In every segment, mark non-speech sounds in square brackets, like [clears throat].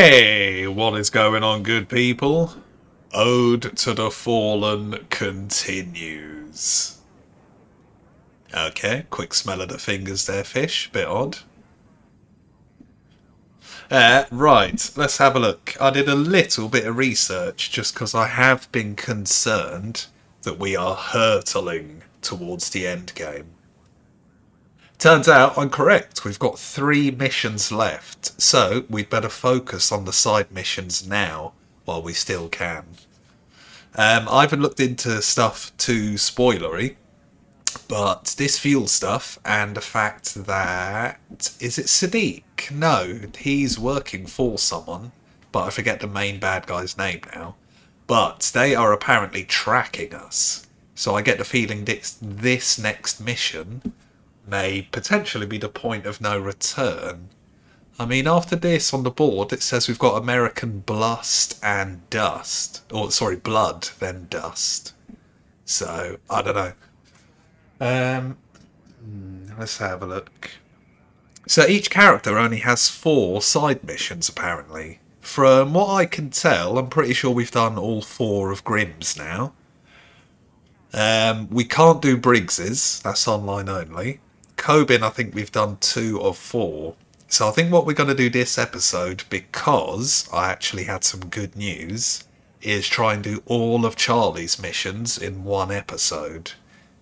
Hey, what is going on, good people? Ode to the Fallen continues. Okay, quick smell of the fingers there, fish. Bit odd. Uh, right, let's have a look. I did a little bit of research just because I have been concerned that we are hurtling towards the end game. Turns out I'm correct. We've got three missions left, so we'd better focus on the side missions now while we still can. Um, I haven't looked into stuff too spoilery, but this fuel stuff and the fact that is it Sadiq? No, he's working for someone, but I forget the main bad guy's name now. But they are apparently tracking us, so I get the feeling this this next mission may potentially be the point of no return. I mean, after this on the board, it says we've got American Blust and Dust. Or, sorry, Blood, then Dust. So, I don't know. Um, let's have a look. So each character only has four side missions, apparently. From what I can tell, I'm pretty sure we've done all four of Grim's now. Um, we can't do Briggs's, that's online only. Kobin, I think we've done two of four. So I think what we're going to do this episode, because I actually had some good news, is try and do all of Charlie's missions in one episode.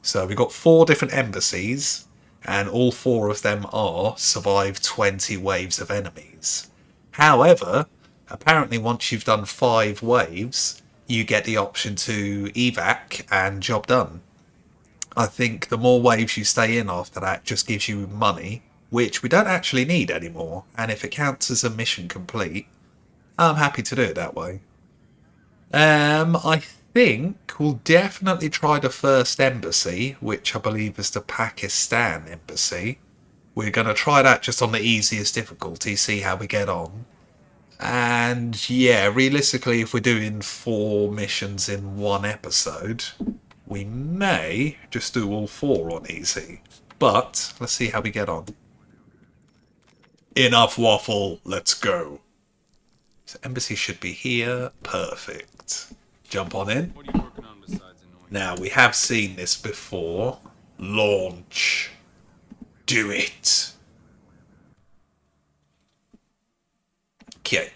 So we've got four different embassies, and all four of them are survive 20 waves of enemies. However, apparently once you've done five waves, you get the option to evac and job done. I think the more waves you stay in after that just gives you money, which we don't actually need anymore, and if it counts as a mission complete, I'm happy to do it that way. Um, I think we'll definitely try the first embassy, which I believe is the Pakistan embassy. We're going to try that just on the easiest difficulty, see how we get on. And yeah, realistically, if we're doing four missions in one episode, we may just do all four on easy, but let's see how we get on. Enough waffle, let's go. So embassy should be here, perfect. Jump on in. On now, we have seen this before. Launch. Do it. Okay.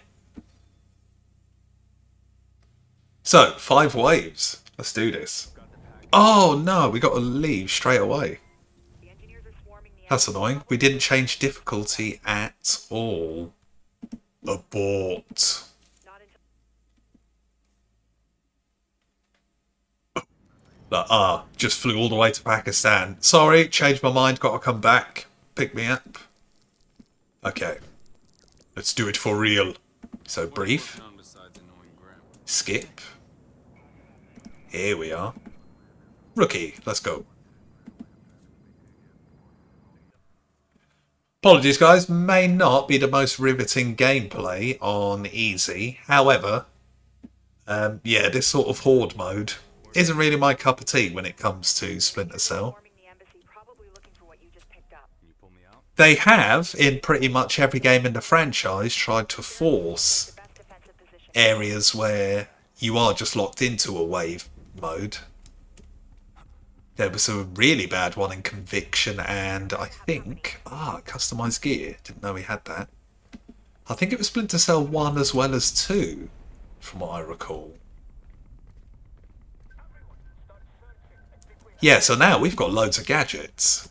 So, five waves. Let's do this. Oh no, we got to leave straight away. That's annoying. We didn't change difficulty at all. Abort. Ah, just flew all the way to Pakistan. Sorry, changed my mind, got to come back. Pick me up. Okay. Let's do it for real. So brief. Skip. Here we are. Rookie, let's go. Apologies guys, may not be the most riveting gameplay on easy. However, um, yeah, this sort of horde mode isn't really my cup of tea when it comes to Splinter Cell. They have, in pretty much every game in the franchise, tried to force areas where you are just locked into a wave mode. There was a really bad one in Conviction and I think... Ah, customized gear. Didn't know we had that. I think it was Splinter Cell 1 as well as 2, from what I recall. Yeah, so now we've got loads of gadgets.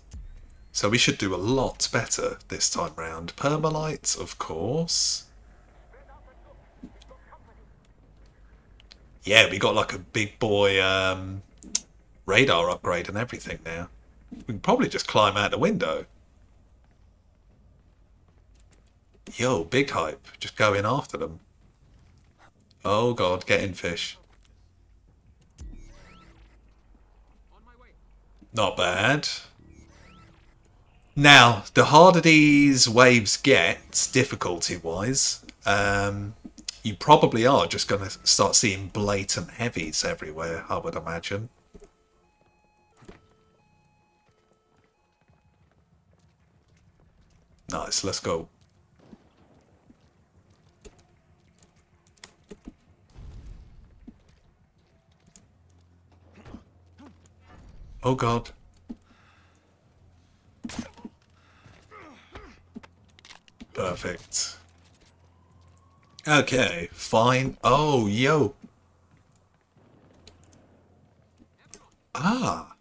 So we should do a lot better this time round. Permalite, of course. Yeah, we got like a big boy um, radar upgrade and everything now. We can probably just climb out the window. Yo, big hype. Just go in after them. Oh god, get in fish. Not bad. Now, the harder these waves get, difficulty-wise, um, you probably are just going to start seeing blatant heavies everywhere, I would imagine. Nice, let's go. Oh god. Perfect. Okay, fine. Oh, yo. Ah.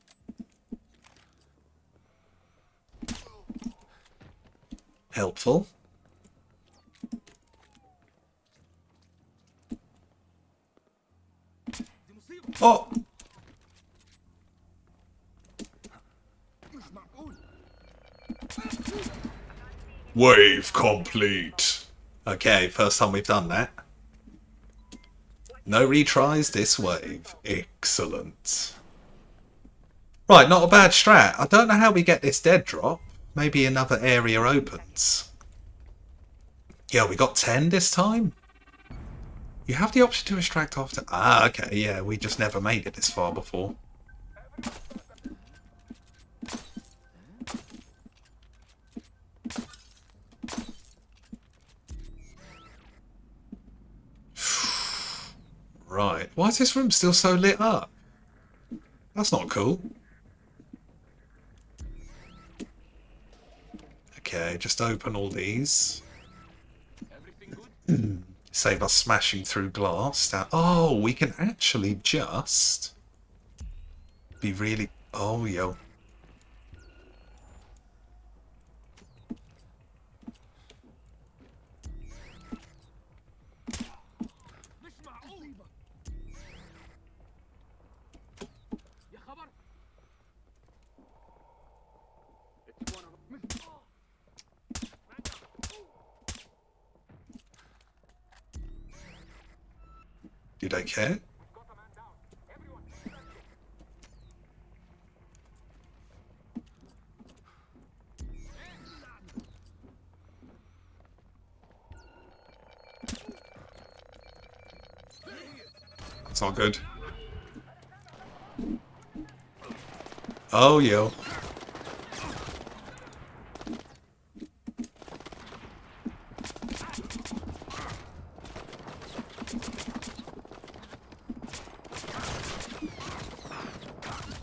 Helpful. Oh! Wave complete. Okay, first time we've done that. No retries this wave. Excellent. Right, not a bad strat. I don't know how we get this dead drop. Maybe another area opens. Yeah, we got 10 this time? You have the option to extract after... Ah, okay, yeah, we just never made it this far before. [sighs] Right. Why is this room still so lit up? That's not cool. Okay, just open all these. [clears throat] Save us smashing through glass. Now, oh, we can actually just be really... Oh, yo. Do they care? It's all good. Oh, yo.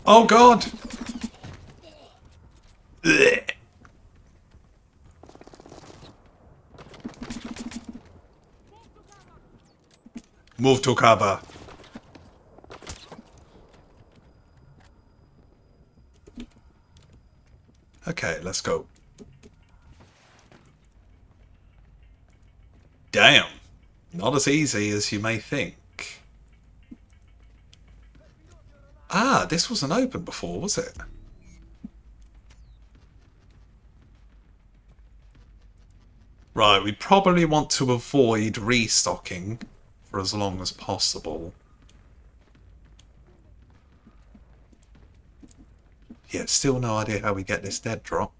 Oh god! Move to cover. Okay, let's go. Damn. Not as easy as you may think. Ah, this wasn't open before, was it? Right, we probably want to avoid restocking for as long as possible. Yeah, still no idea how we get this dead drop.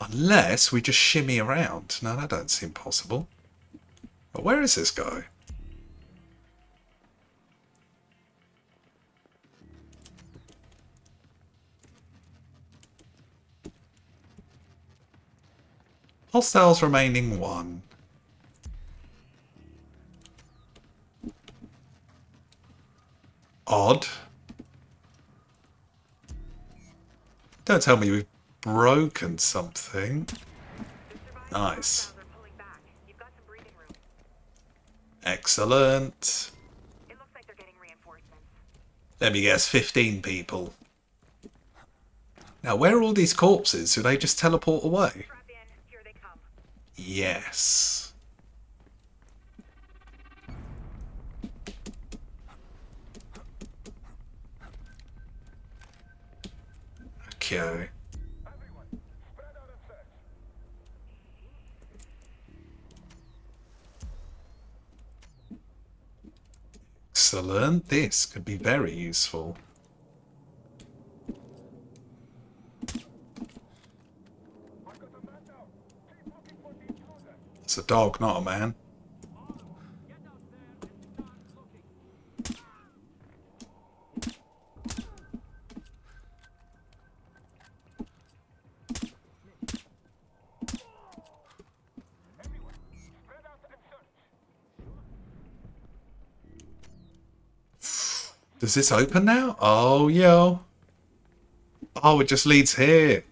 Unless we just shimmy around. No, that don't seem possible. But where is this guy? Hostiles remaining one. Odd. Don't tell me we've broken something. Nice. Excellent. Let me guess, 15 people. Now, where are all these corpses? Do they just teleport away? Yes. Okay. Excellent. This could be very useful. It's a dog, not a man. Does this open now? Oh, yo. Oh, it just leads here.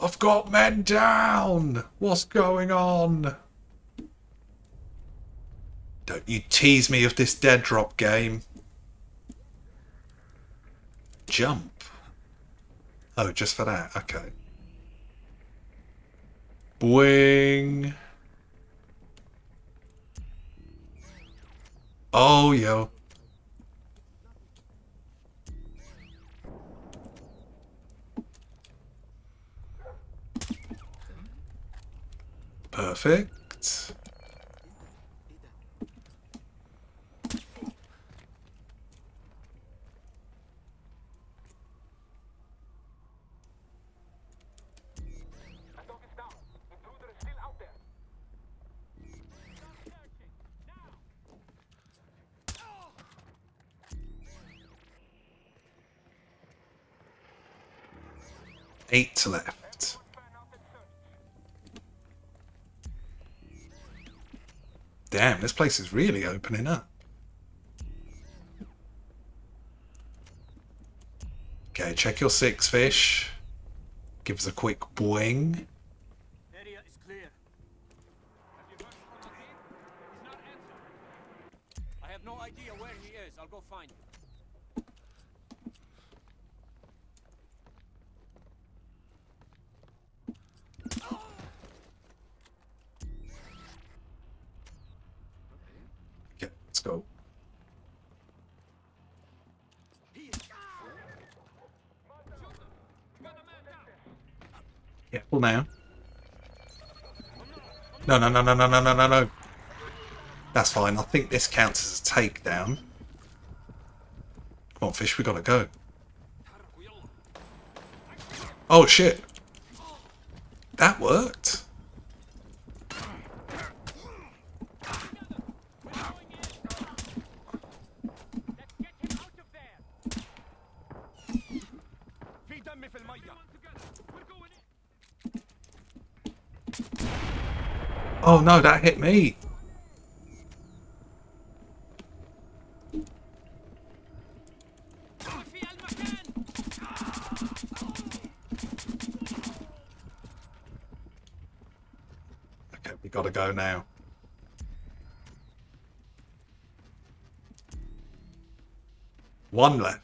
I've got men down! What's going on? Don't you tease me of this dead drop game. Jump. Oh, just for that. Okay. Boing. Oh, yo. Perfect. Eight left. Damn, this place is really opening up. Okay, check your six fish. Give us a quick boing. no, no, no, no, no, no, no. That's fine. I think this counts as a takedown. Come on, fish. We gotta go. Oh, shit. That worked. no, that hit me. Okay, we gotta go now. One left.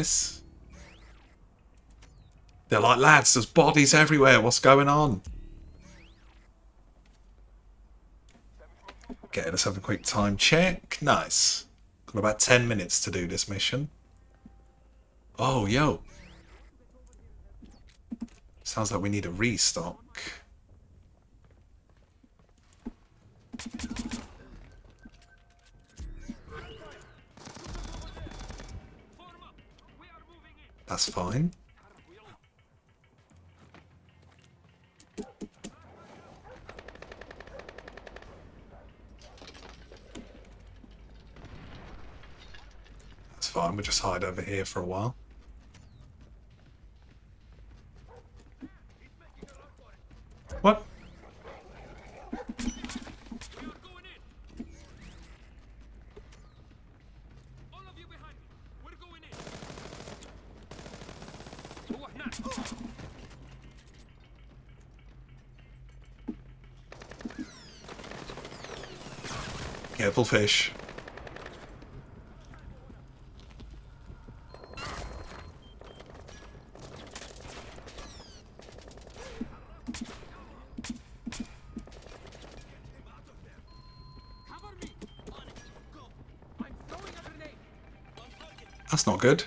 Nice. They're like, lads, there's bodies everywhere. What's going on? Okay, let's have a quick time check. Nice. Got about 10 minutes to do this mission. Oh, yo. Sounds like we need a restock. That's fine. That's fine. We'll just hide over here for a while. What? We are going in. Careful, fish. Cover me! On it! Go! I'm throwing a grenade! That's not good.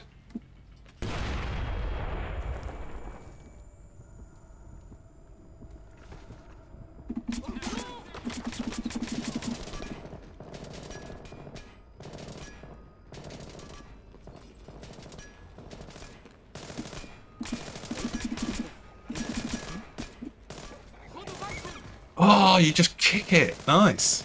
Nice.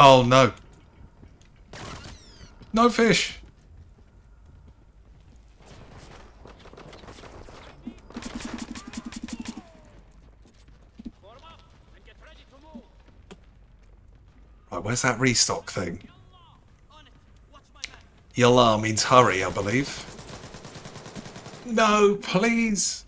Oh no. No fish. Right, where's that restock thing? Yala means hurry, I believe. No, please.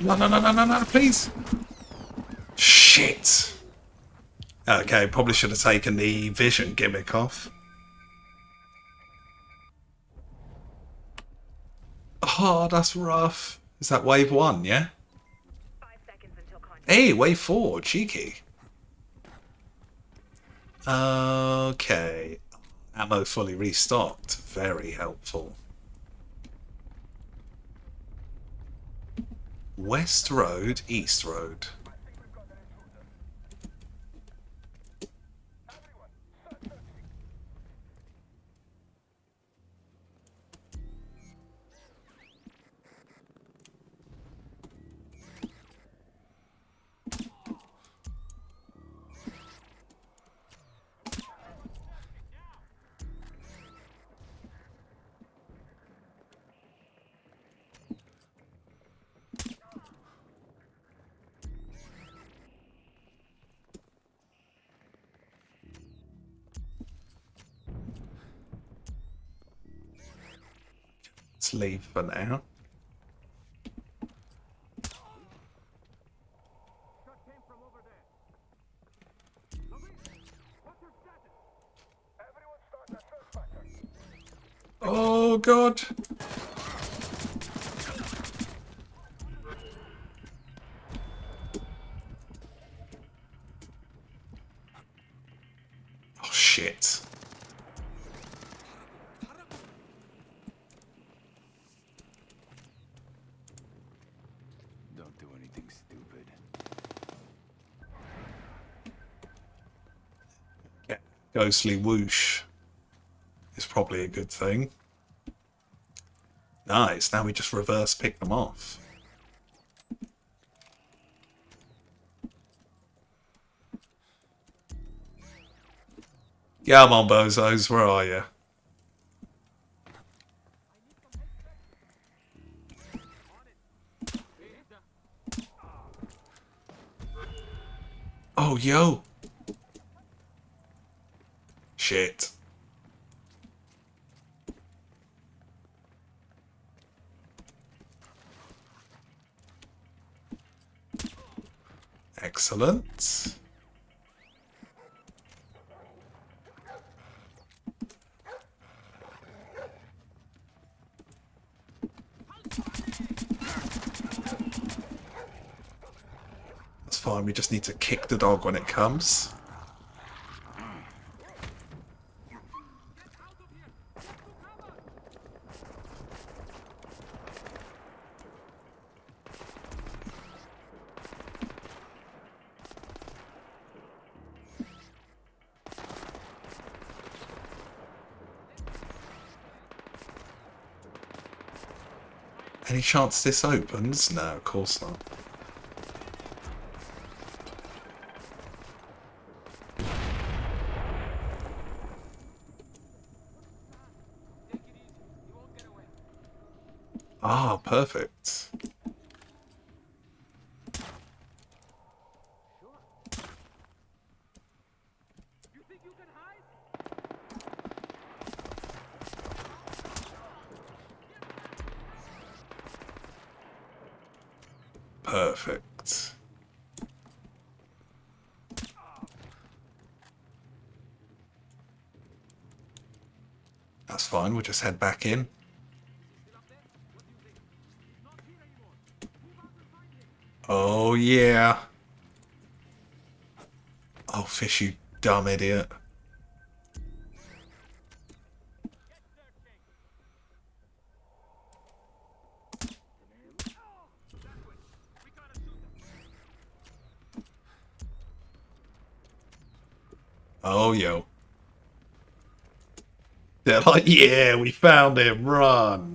No, no, no, no, no, no, please. Okay, probably should have taken the vision gimmick off. Oh, that's rough. Is that wave one, yeah? Hey, wave four, cheeky. Okay. Ammo fully restocked. Very helpful. West Road, East Road. Leave for now. Oh came Ghostly whoosh is probably a good thing. Nice, now we just reverse pick them off. Come on, bozos, where are you? Oh, yo! Shit. Excellent. That's fine, we just need to kick the dog when it comes. Chance this opens? No, of course not. Ah, perfect. You think you can hide? Perfect. That's fine, we'll just head back in. Oh, yeah. Oh, fish, you dumb idiot. They're like, yeah, we found him, run.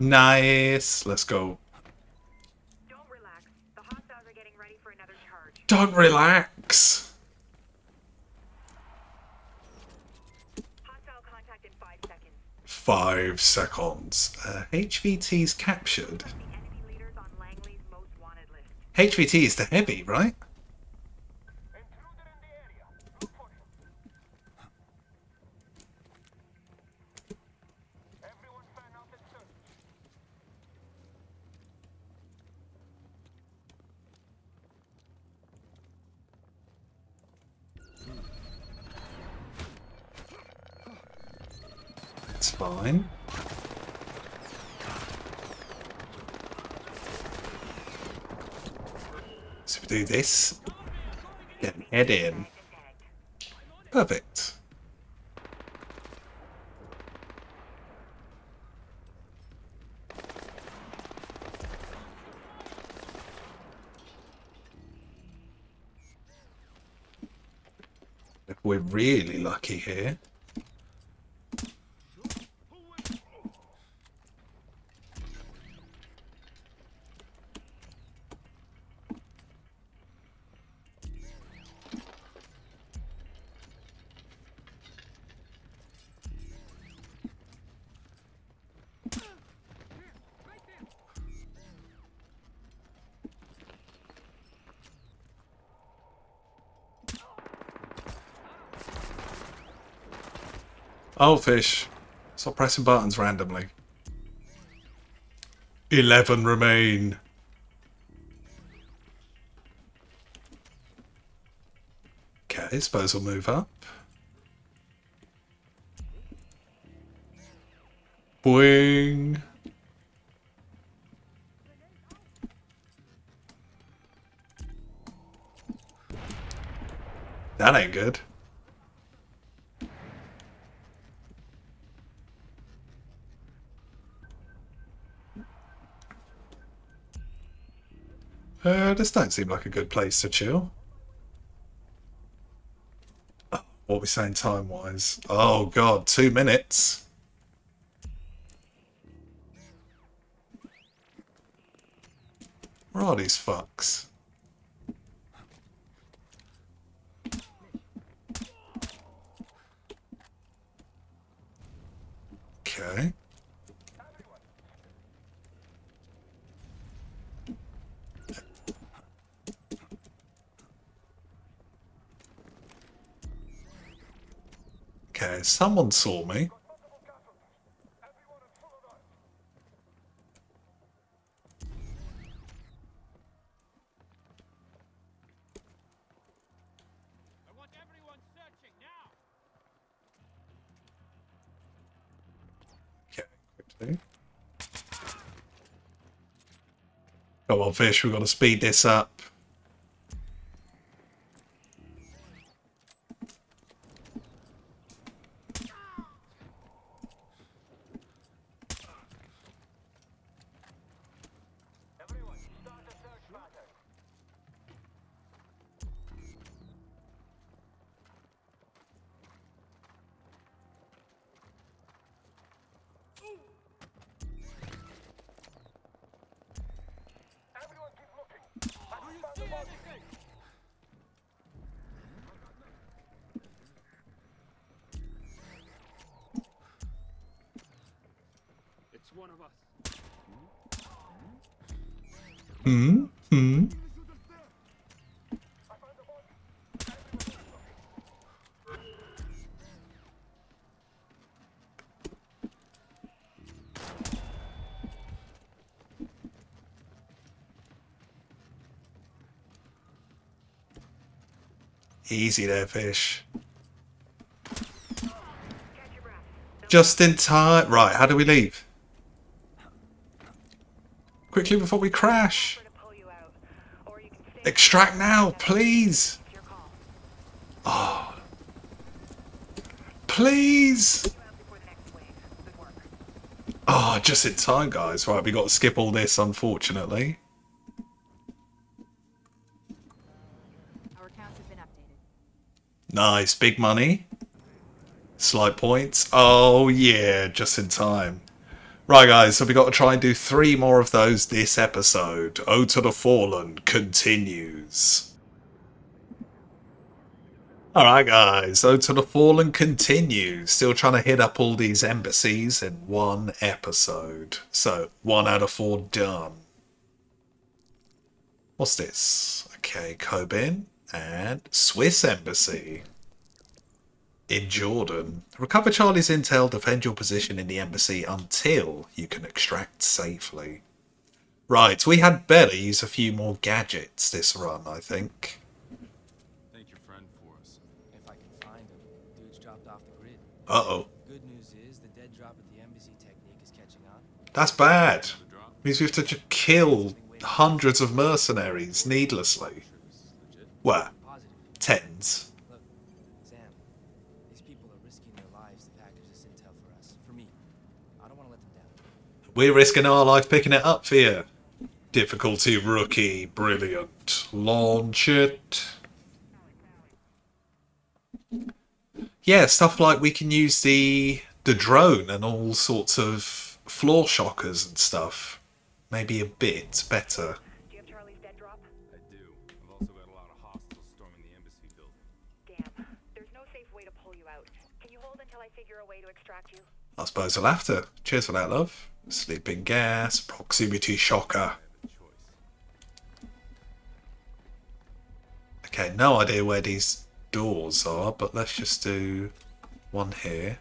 Nice. Let's go. Don't relax. The hostiles are getting ready for another charge. Don't relax. Hostile contact in five seconds. Five seconds. Uh, HVT's captured. The enemy leaders on Langley's most wanted list. HVT is the heavy, right? Intruder in the area. Look for him. Everyone fan out and search. It's fine. So we do this. Then head in. Perfect. If we're really lucky here. Oh, fish. Stop pressing buttons randomly. Eleven remain. Okay, suppose we'll move up. Boing. That ain't good. Uh, this don't seem like a good place to chill. What are we saying time wise? Oh god, two minutes. Where are these fucks? Someone saw me. Okay, quickly. Come on, fish, we've got to speed this up. Easy there, fish. Just in time. Right, how do we leave? Quickly before we crash. Extract now, please. Call. Please. Oh, just in time, guys. Right, we got to skip all this, unfortunately. Our accounts have been updated. Nice, big money. Slight points. Oh, yeah, just in time. Right, guys, so we got to try and do three more of those this episode. Ode to the Fallen continues. Alright, guys, Ode to the Fallen continues. Still trying to hit up all these embassies in one episode. So, one out of four done. What's this? Okay, Kobin and Swiss Embassy in Jordan. Recover Charlie's intel, defend your position in the embassy until you can extract safely. Right, we had better use a few more gadgets this run, I think. Thank your friend for us. If I can find him. Dude's dropped off the grid. Uh oh. Good news is the dead drop at the embassy technique is catching on. That's bad. The drop? Means we have to just kill hundreds of mercenaries needlessly. Sure this is legit. Well, Positive. tens. Look, Sam, these people are risking their lives to package this intel for us. For me. I don't want to let them down. We're risking our life picking it up for you. Difficulty rookie, brilliant. Launch it. Yeah, stuff like we can use the the drone and all sorts of floor shockers and stuff. Maybe a bit better. I suppose I'll have to. Cheers for that, love. Sleeping gas, proximity shocker. I have a choice. Okay, no idea where these doors are, but let's just do one here.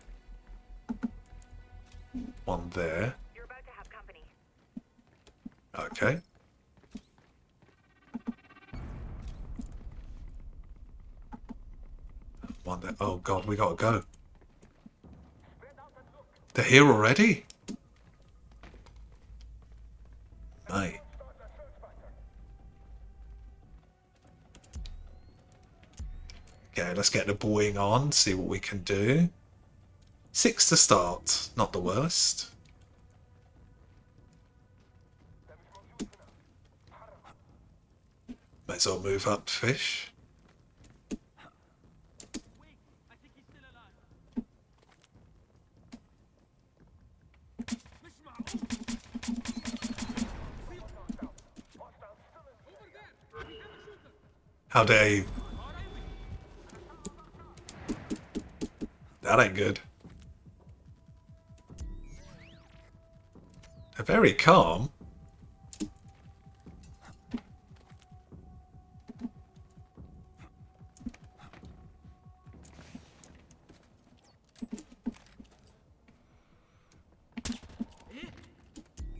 One there. You're about to have company. Okay. One there. Oh god, we gotta go. They're here already? Mate. Okay, let's get the buoying on, see what we can do. Six to start, not the worst. Might as well move up, fish. How dare you? That ain't good. They're very calm.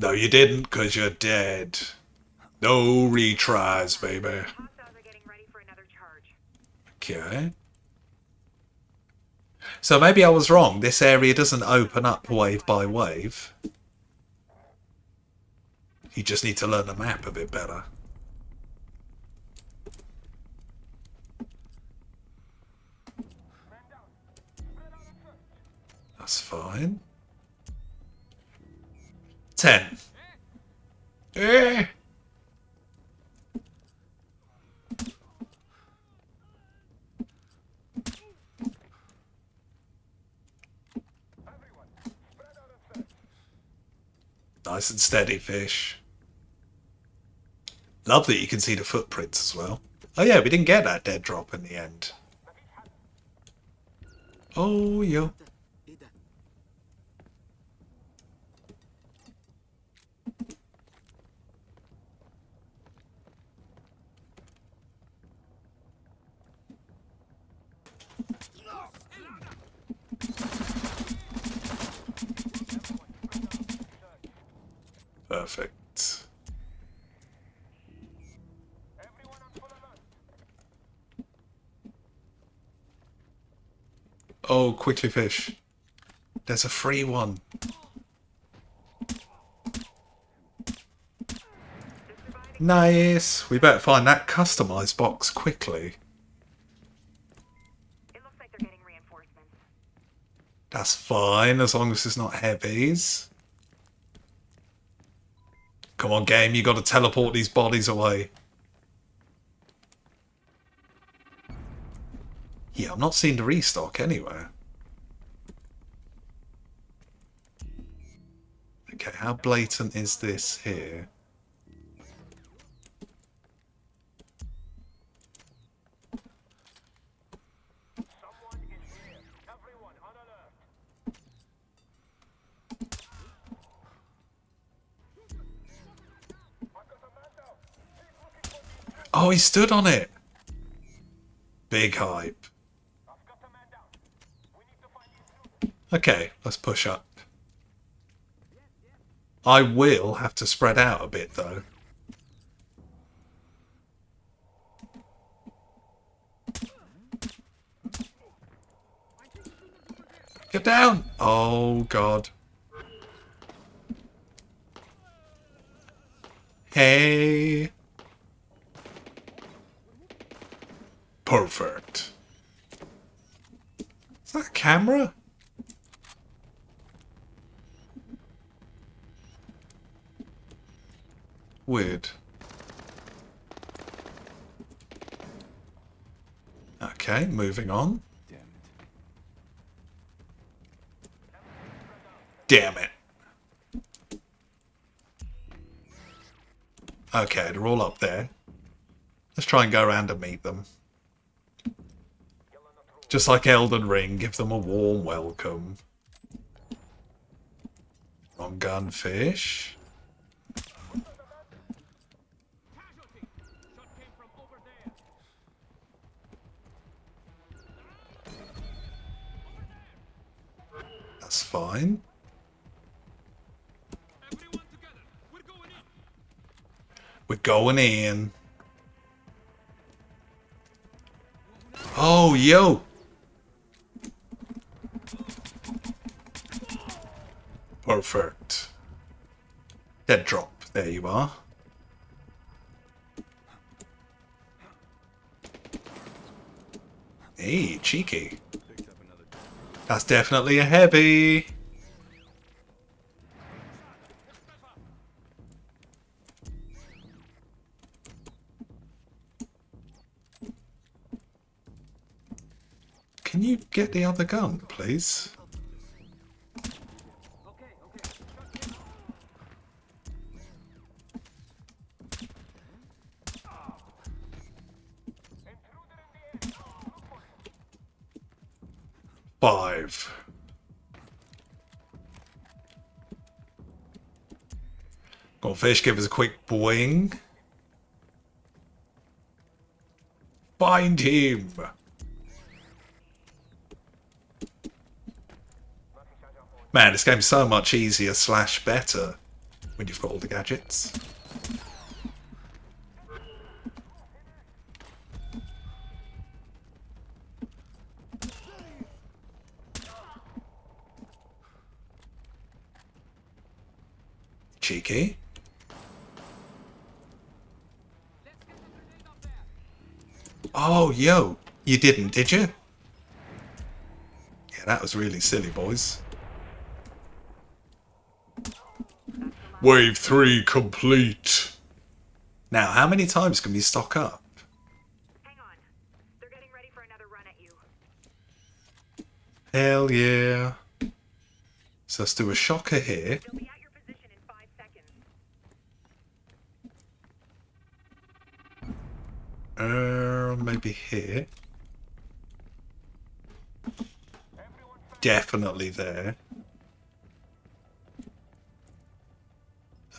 No, you didn't, because you're dead. No retries, baby. Okay. So maybe I was wrong. This area doesn't open up wave by wave. You just need to learn the map a bit better. That's fine. Ten. Eh. Nice and steady fish. Love that you can see the footprints as well. Oh yeah, we didn't get that dead drop in the end. Oh, yo. Quickly fish. There's a free one. Nice. We better find that customized box quickly. Like they're getting reinforcements. That's fine, as long as it's not heavies. Come on, game, you got to teleport these bodies away. Yeah, I'm not seeing the restock anywhere. How blatant is this here? Oh, he stood on it! Big hype. Okay, let's push up. I will have to spread out a bit though. Get down! Oh god. Hey. Perfect. Is that a camera? Weird. Okay, moving on. Damn it. Damn it. Okay, they're all up there. Let's try and go around and meet them. Just like Elden Ring, give them a warm welcome. On gunfish. That's fine. We're going in. We're going in. Oh, yo! Perfect. Dead drop. There you are. Hey, cheeky. That's definitely a heavy. Can you get the other gun, please? Five. Fish, give us a quick boing. Find him. Man, this game's so much easier slash better when you've got all the gadgets. Cheeky. Oh, yo, you didn't, did you? Yeah, that was really silly, boys. Wave 3 complete. Now, how many times can we stock up? Hang on. They're getting ready for another run at you. Hell yeah. So let's do a shocker here. They'll be at your position in five seconds. Uh, maybe here. Definitely there.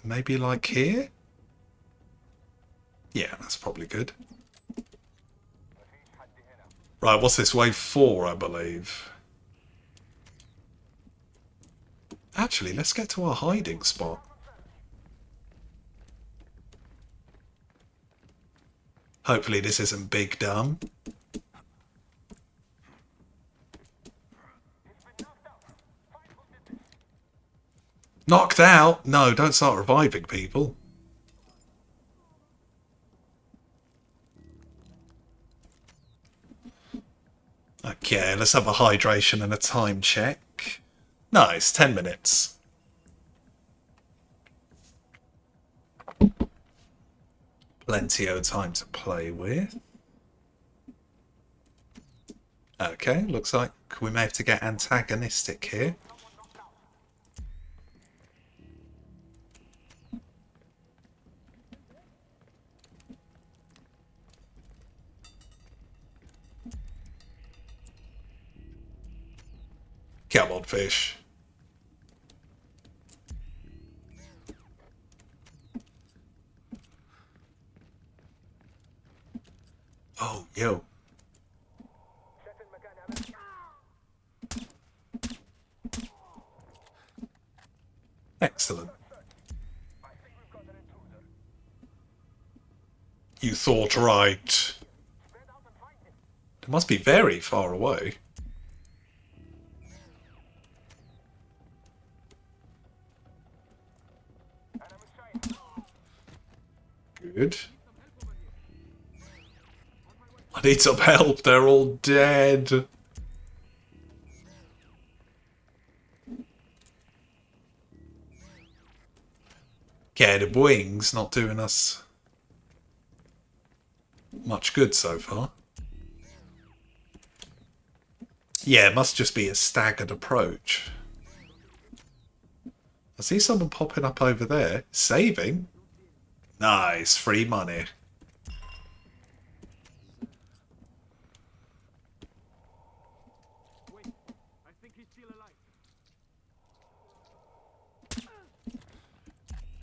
Maybe like here? Yeah, that's probably good. Right, what's this? Wave 4, I believe. Actually, let's get to our hiding spot. Hopefully this isn't big dumb. Knocked out? No, don't start reviving people. Okay, let's have a hydration and a time check. Nice, 10 minutes. Plenty of time to play with. Okay, looks like we may have to get antagonistic here. Come on, fish. Oh, yo. Excellent. You thought right. It must be very far away. Good. I need some help. They're all dead. Yeah, the wings not doing us much good so far. Yeah, it must just be a staggered approach. I see someone popping up over there. Saving? Nice, free money. Wait, I think he's still alive.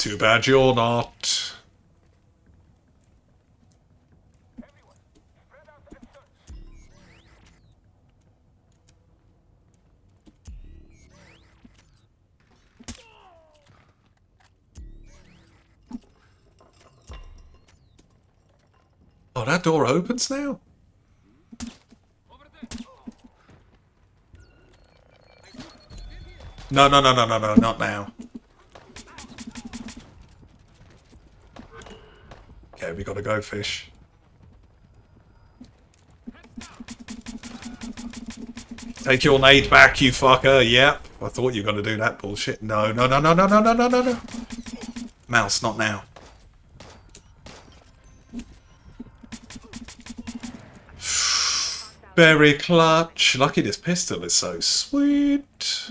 Too bad you're not. Oh, that door opens now? No, no, no, no, no, no, not now. Okay, we gotta go, fish. Take your nade back, you fucker. Yep. I thought you were gonna do that bullshit. No, no, no, no, no, no, no, no, no, no. Mouse, not now. [sighs] Very clutch. Lucky this pistol is so sweet.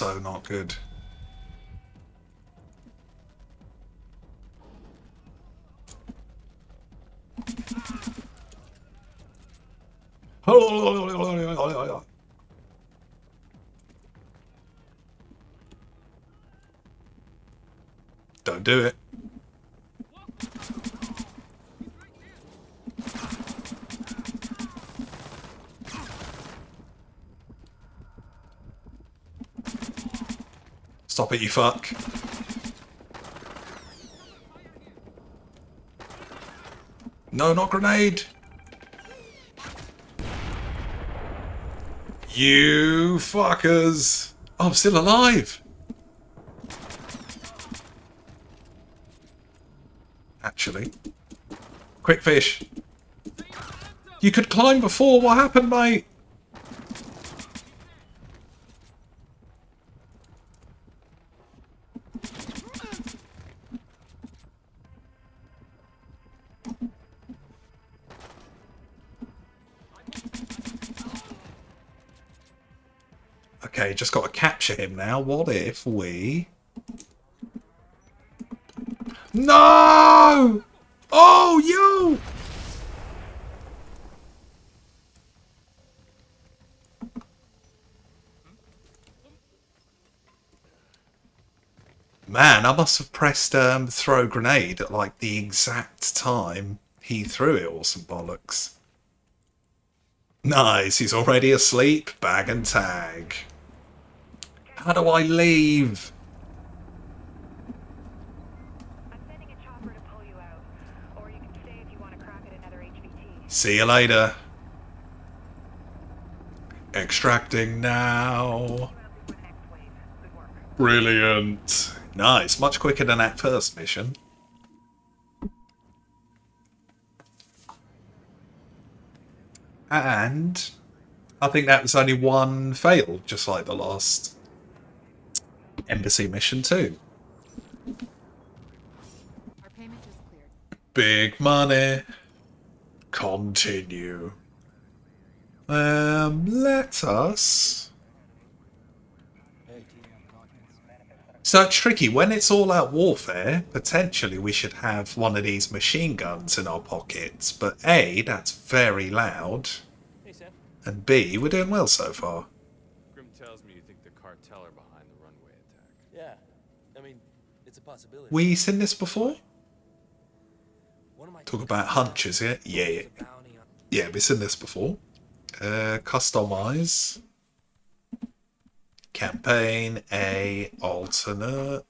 so not good. Don't do it. Stop it, you fuck. No, not grenade. You fuckers. Oh, I'm still alive. Actually. Quick fish. You could climb before. What happened, mate? Just got to capture him now. What if we... No! Oh, you! Man, I must have pressed um, throw grenade at like the exact time he threw it or some bollocks. Nice, he's already asleep. Bag and tag. How do I leave? I'm sending a chopper to pull you out. You can stay if you want to crack at another HVT. See you later. Extracting now. Well, before the next wave. Good work. Brilliant. Nice. Much quicker than that first mission. And I think that was only one fail, just like the last embassy mission too. Our payment just cleared. Big money. Continue. Um, let us. So it's tricky. When it's all out warfare, potentially we should have one of these machine guns in our pockets. But A, that's very loud. Hey, And B, we're doing well so far. Grim tells me you think the cartel are behind the runway attack. Yeah. I mean, it's a possibility. We seen this before? One of my Talk about hunches, yeah? Yeah, yeah. a bounty on- Yeah, we've seen this before. Uh, customize. Campaign A alternate.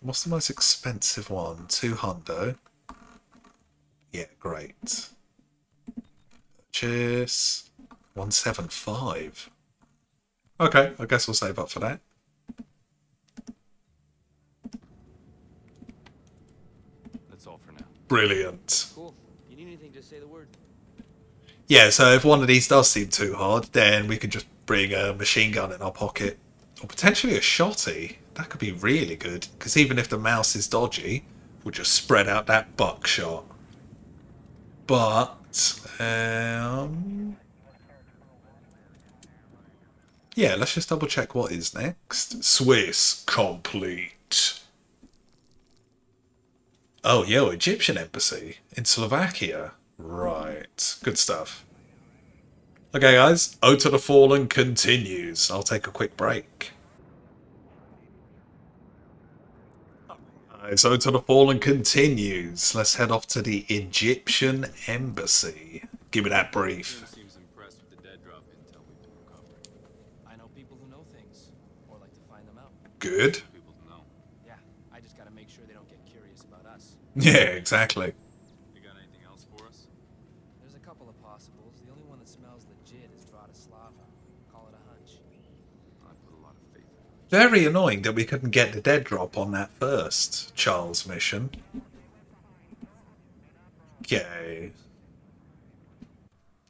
What's the most expensive one? Two hundo. Yeah, great. Purchase. 175. Okay, I guess we'll save up for that. That's all for now. Brilliant. Cool. You need anything, just say the word. Yeah, so if one of these does seem too hard, then we can just bring a machine gun in our pocket. Or potentially a shotty. That could be really good. Because even if the mouse is dodgy, we'll just spread out that buckshot. But, um... Yeah, let's just double check what is next. Swiss complete. Oh, yo, Egyptian embassy in Slovakia. Right. Good stuff. Okay, guys. Ode to the Fallen continues. I'll take a quick break. Guys, Ode to the Fallen continues. Let's head off to the Egyptian embassy. Give me that brief. Grim Yeah, exactly. You got anything else for us? There's a couple of possibles. The only one that smells legit is Bratislava. Call it a hunch. I put a lot of faith in. Very annoying that we couldn't get the dead drop on that first Charles mission. Okay.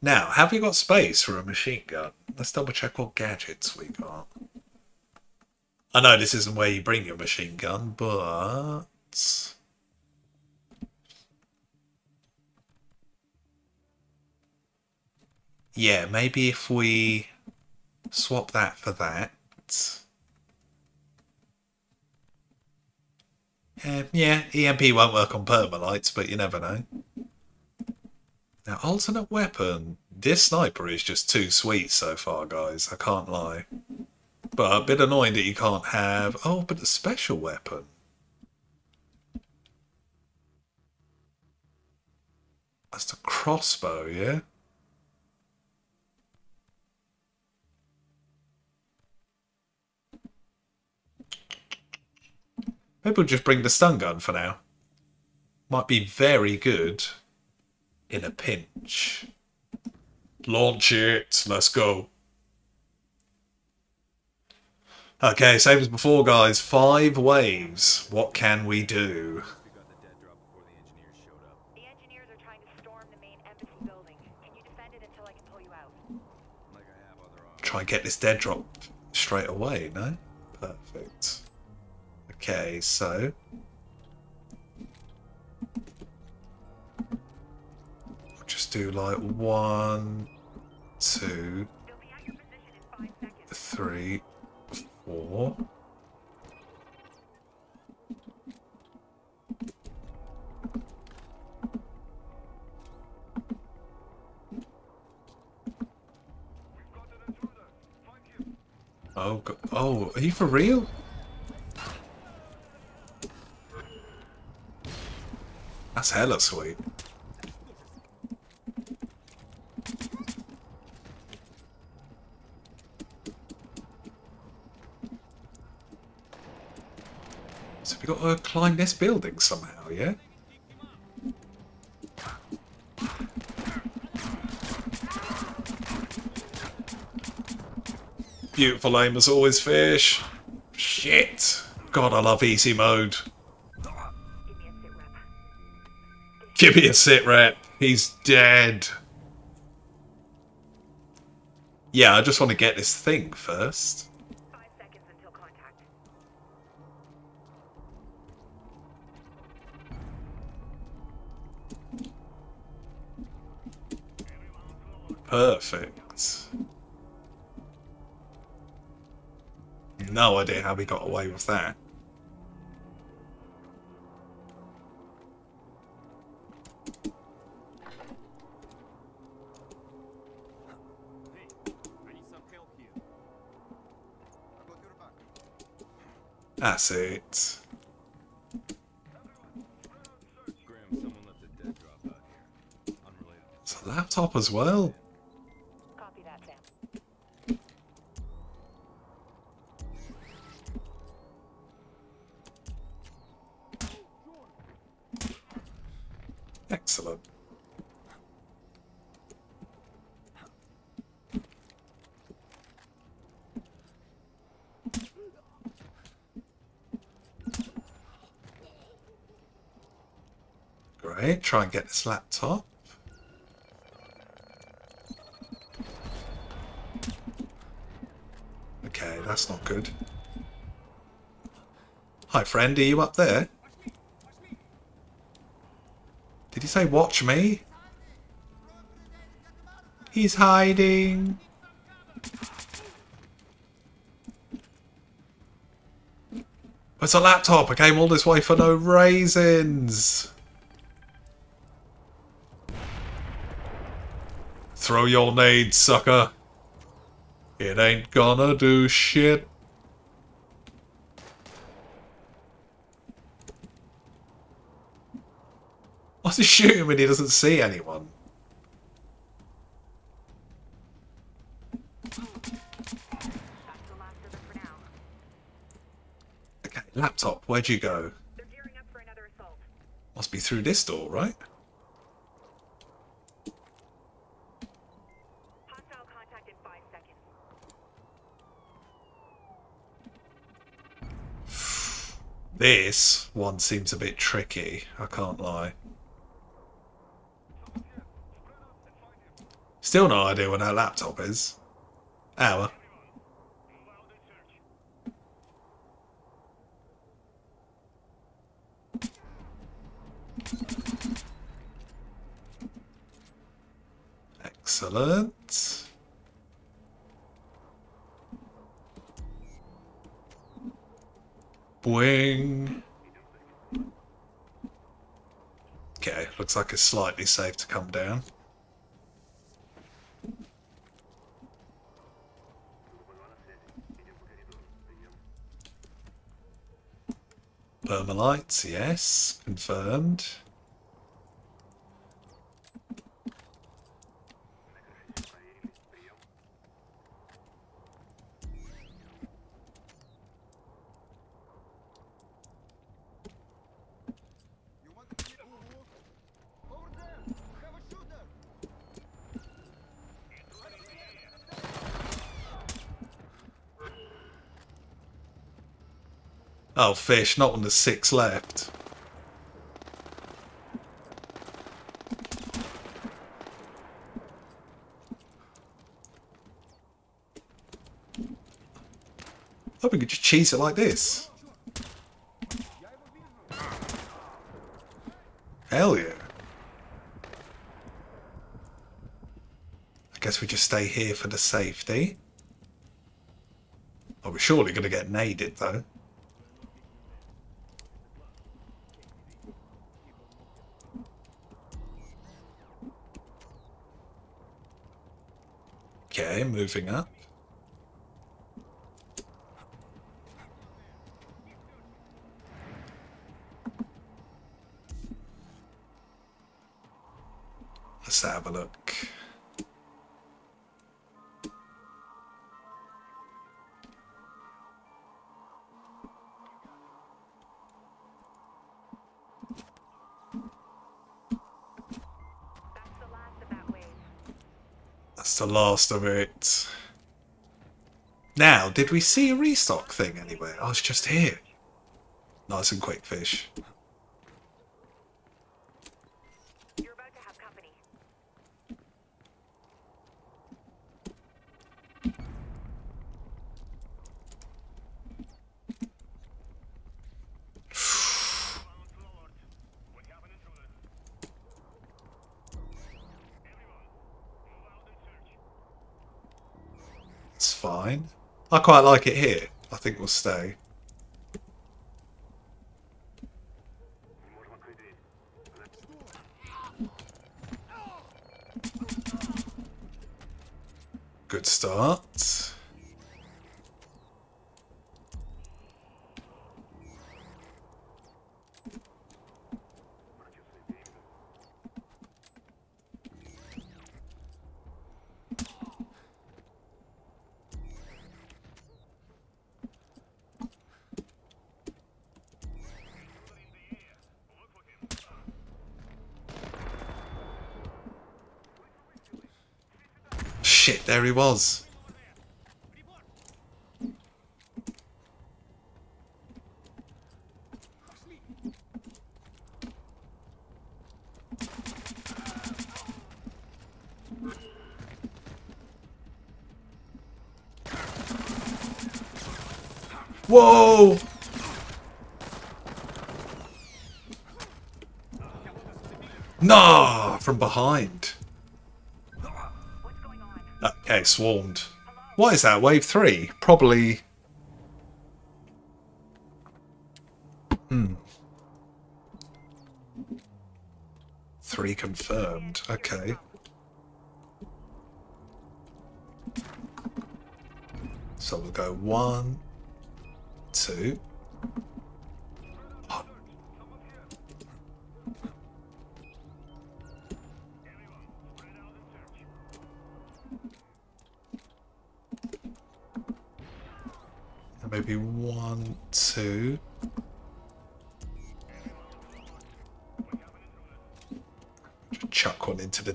Now, have we got space for a machine gun? Let's double check what gadgets we got. I know this isn't where you bring your machine gun, but. Yeah, maybe if we swap that for that. Um, yeah, EMP won't work on permalites, but you never know. Now, alternate weapon. This sniper is just too sweet so far, guys. I can't lie. But a bit annoying that you can't have... Oh, but a special weapon. That's the crossbow, yeah? Maybe we'll just bring the stun gun for now. Might be very good in a pinch. Launch it. Let's go. Okay, same as before, guys. Five waves. What can we do? The dead drop before the engineers showed up. The engineers are trying to storm the main embassy building. Can you defend it until I can pull you out? Like I have other options. Try and get this dead drop straight away, no? Perfect. Okay, so... We'll just do like one, two, three, four. Oh, oh, are you for real? That's hella sweet. So we got to climb this building somehow, yeah? Beautiful aim as always, fish. Shit. God, I love easy mode. Give me a sit rep. He's dead. Yeah, I just want to get this thing first. Perfect. No idea how we got away with that. Here. Unrelated. It's a laptop as well. Try and get this laptop. Okay, that's not good. Hi friend, are you up there? Did he say watch me? He's hiding. It's a laptop. I came all this way for no raisins. Throw your nades, sucker. It ain't gonna do shit. What's he shooting when he doesn't see anyone? That's the last of them for now. Okay, laptop, where'd you go? They're gearing up for another assault. Must be through this door, right? Hostile contact in five seconds. This one seems a bit tricky, I can't lie. Still no idea what that laptop is. Our. Excellent. Boing. Okay, looks like it's slightly safe to come down. Permalites, yes, confirmed. Oh, fish, not on the six left. Oh, we could just cheese it like this. Hell yeah. I guess we just stay here for the safety. Oh, we're surely going to get naded, though. Okay, Of it. Now, did we see a restock thing anywhere? Oh, it's just here. Nice and quick fish. You're about to have company. It's fine. I quite like it here. I think we'll stay. Was. Whoa! Nah, from behind. Okay, swarmed. What is that? Wave three? Probably. Hmm. Three confirmed. Okay. So we'll go one, two.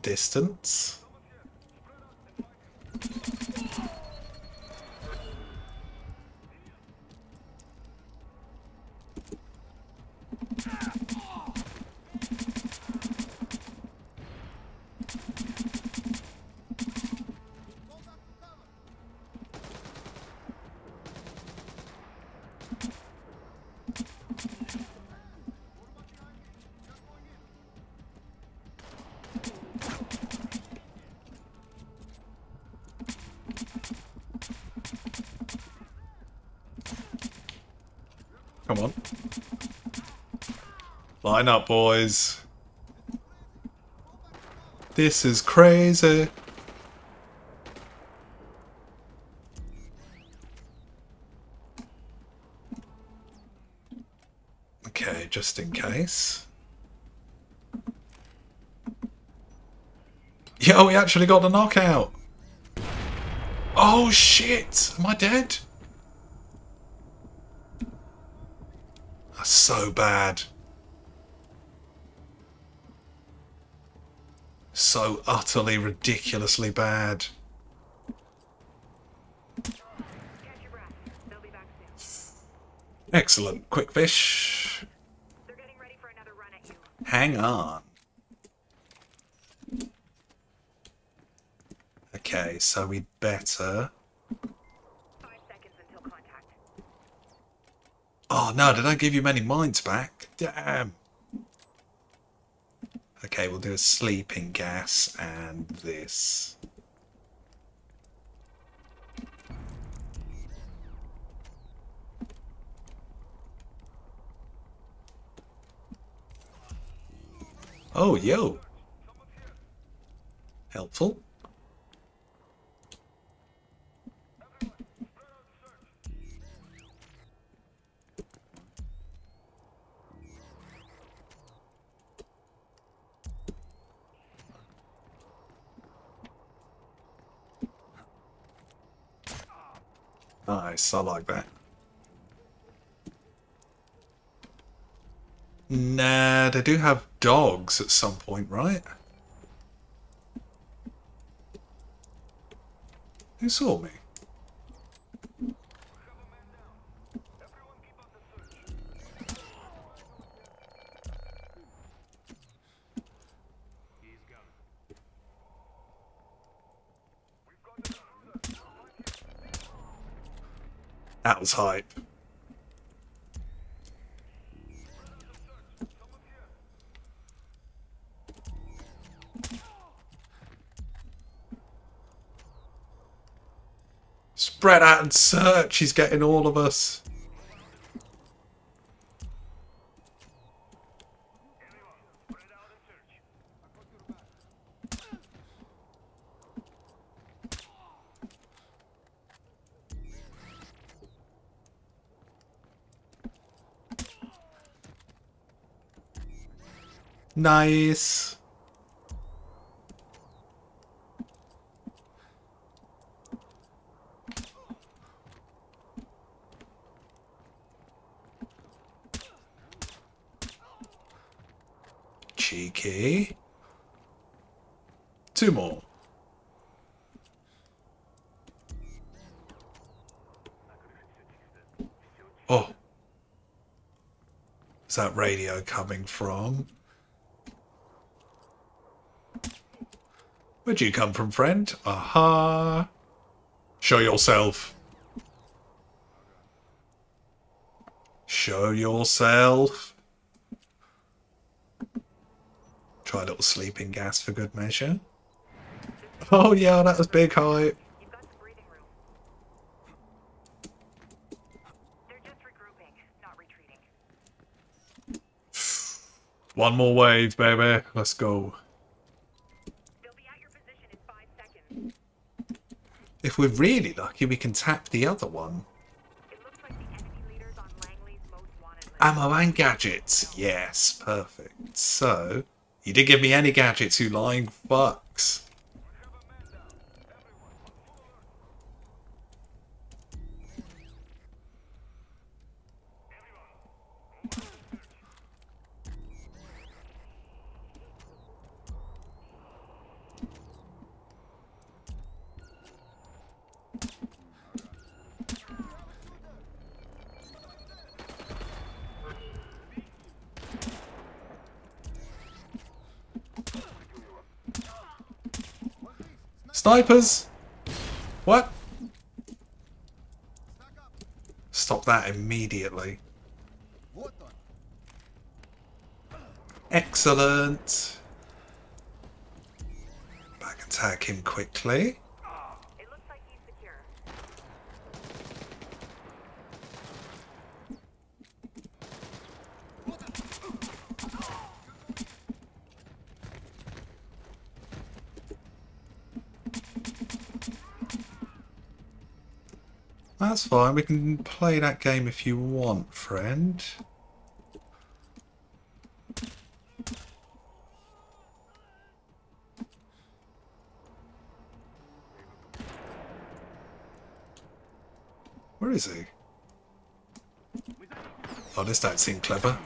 Distance. Up, boys. This is crazy. Okay, just in case. Yo, we actually got the knockout. Oh shit! Am I dead? That's so bad. So utterly ridiculously bad. Excellent. Quick fish. Hang on. Okay, so we'd better. Oh no, did I give you many mines back? Damn. Okay, we'll do a sleeping gas and this. Oh, yo. Helpful. I like that. Nah, they do have dogs at some point, right? Who saw me? Was hype. Spread out and search. He's getting all of us. Nice. Cheeky. Two more. Oh. Is that radio coming from? Where'd you come from, friend? Aha. Show yourself. Show yourself. Try a little sleeping gas for good measure. Oh yeah, that was big hype. One more wave, baby. Let's go. They'll be at your position in five seconds. If we're really lucky, we can tap the other one. Ammo and gadgets. Yes, perfect. So, you didn't give me any gadgets, you lying fucks. Snipers! What? Stop that immediately. Excellent. Back attack him quickly. It looks like he's secure. That's fine. We can play that game if you want, friend. Where is he? Oh, this don't seem clever.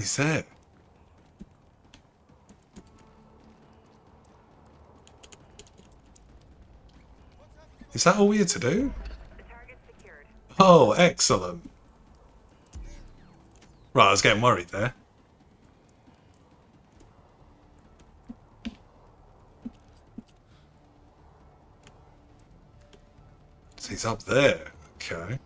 He's there. Is that all we had to do? Oh, excellent. Right, I was getting worried there. He's up there. Okay.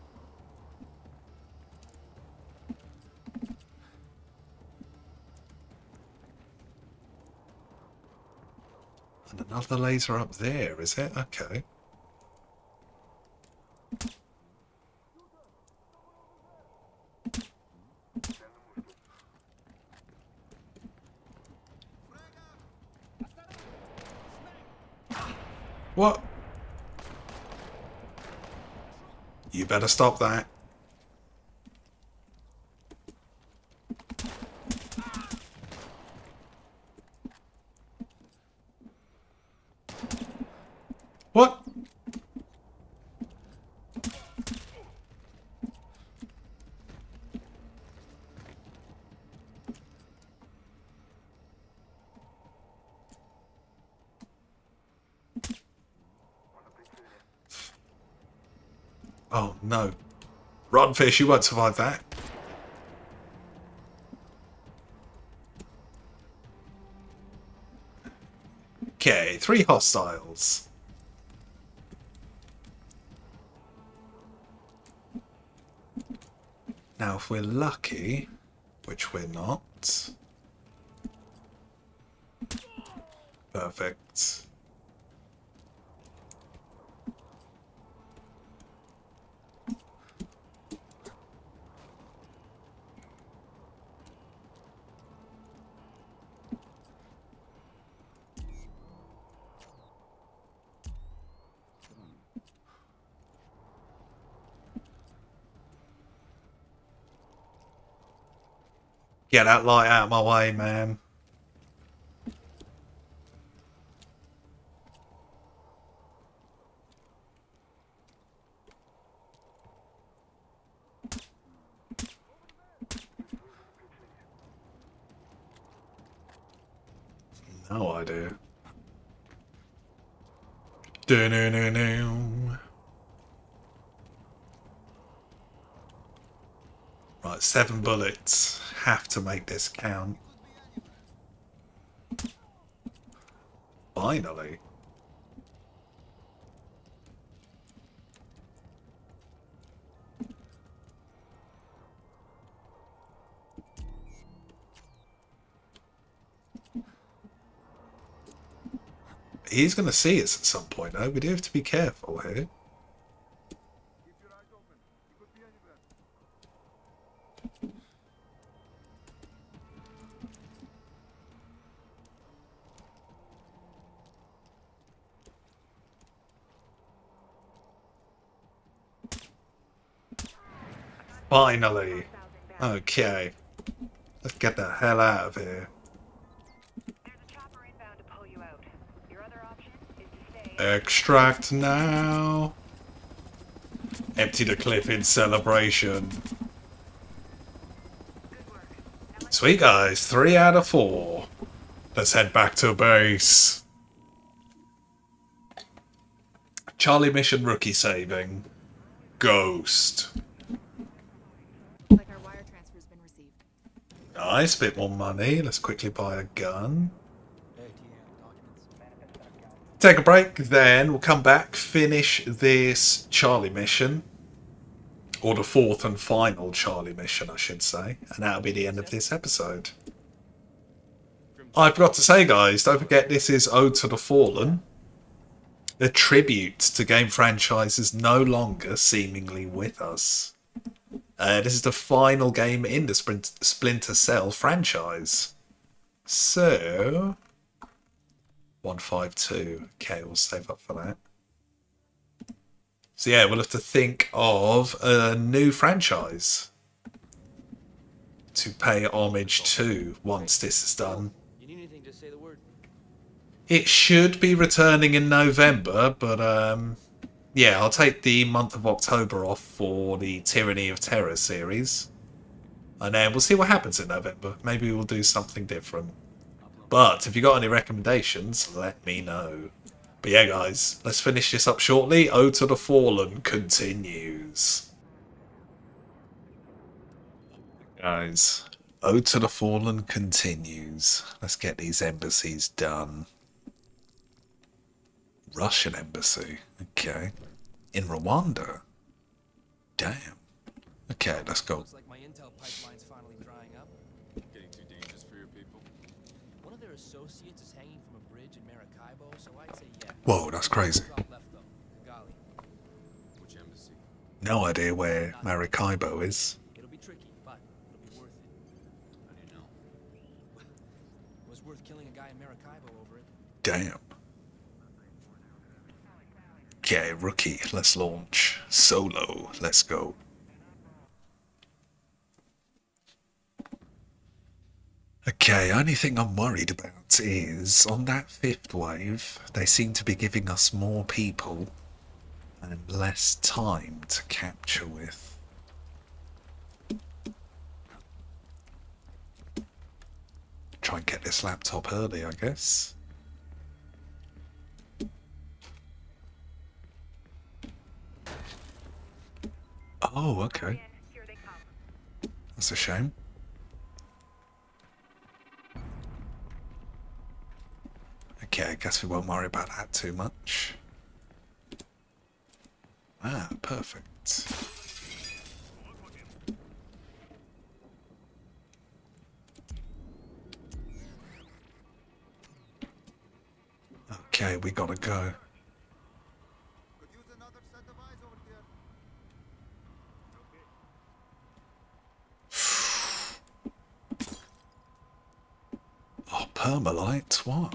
Another laser up there, is it? Okay. What? You better stop that. What? Oh no. Rotten fish, you won't survive that. Okay, three hostiles. Now, if we're lucky, which we're not. Perfect. Get that light out of my way, man. No idea. Do-do-do-do. Right, seven bullets. Have to make this count. Finally. He's going to see us at some point, though. We do have to be careful here. Finally. Okay. Let's get the hell out of here. Extract now. Empty the cliff in celebration. Sweet guys, three out of four. Let's head back to base. Charlie mission rookie saving. Ghost. Looks like our wire transfer's been received. Nice, bit more money. Let's quickly buy a gun. Take a break, then we'll come back, finish this Charlie mission. Or the fourth and final Charlie mission, I should say. And that'll be the end of this episode. I forgot to say, guys, don't forget this is Ode to the Fallen. The tribute to game franchise is no longer seemingly with us. Uh, this is the final game in the Sprint- Splinter Cell franchise. So, 152. Okay, we'll save up for that. So, yeah, we'll have to think of a new franchise to pay homage to once this is done. You need anything, just say the word. It should be returning in November, but um, yeah, I'll take the month of October off for the Tyranny of Terror series. And then we'll see what happens in November. Maybe we'll do something different. But if you've got any recommendations, let me know. But yeah, guys, let's finish this up shortly. Ode to the Fallen continues. Guys, Ode to the Fallen continues. Let's get these embassies done. Russian embassy. Okay. In Rwanda. Damn. Okay, let's go. Looks like my intel pipeline's finally drying up. Getting too dangerous for your people? One of their associates is hanging from a bridge in Maracaibo, so I'd say yeah. Whoa, that's crazy. Drop left though. Kigali. Which embassy? No idea where Maracaibo is. It'll be tricky, but it'll be worth it. How do you know? It [laughs] was worth killing a guy in Maracaibo over it. Damn. Okay, rookie, let's launch. Solo, let's go. Okay, only thing I'm worried about is on that fifth wave, they seem to be giving us more people and less time to capture with. Try and get this laptop early, I guess. Oh, okay. That's a shame. Okay, I guess we won't worry about that too much. Ah, perfect. Okay, we gotta go. Could use another set of eyes over here. Oh, permalite? What?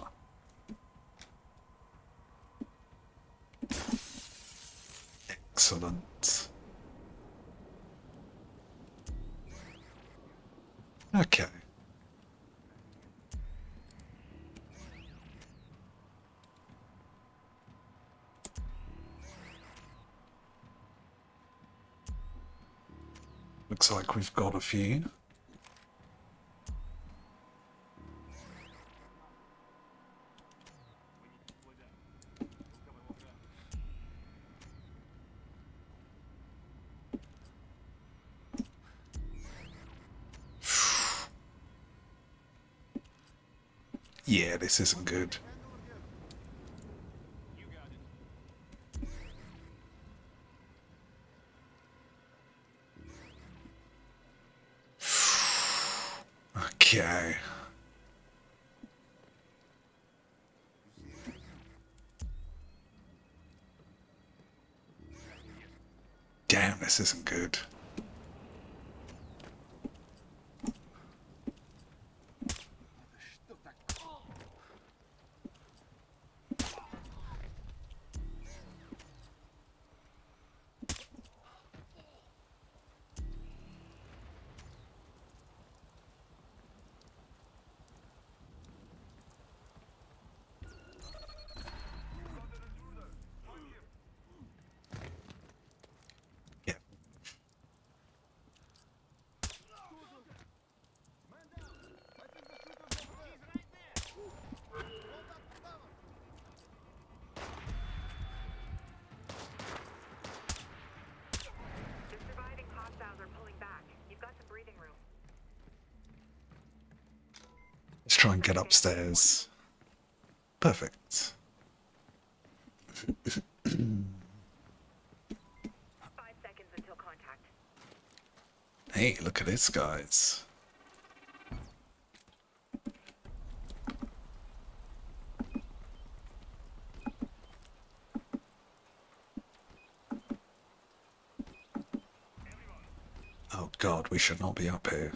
Excellent. Okay. Looks like we've got a few. This isn't good. [sighs] Okay. Damn, this isn't good. upstairs. Perfect. hey, look at this, guys. Oh god, we should not be up here.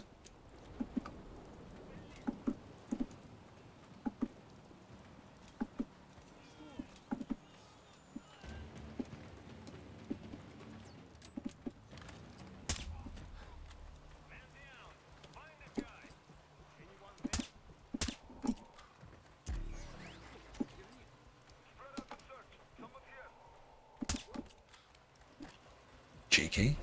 Cheeky.